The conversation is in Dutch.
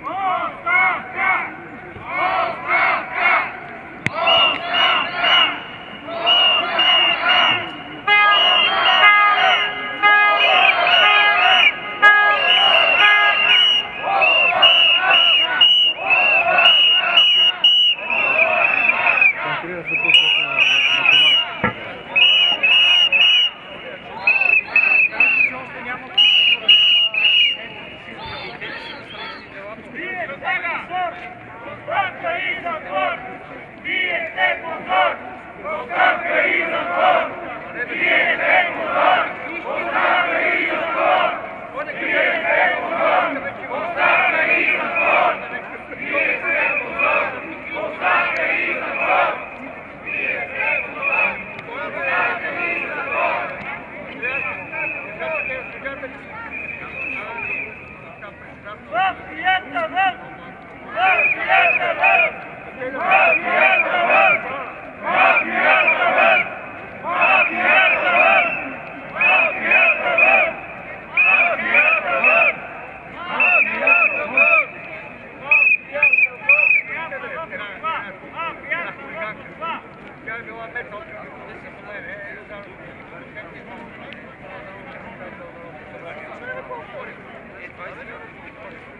Oh! ¡Fuerte, Ida, fuerte! Тя е била метод, не се знае, е, как ти знам, е, това е за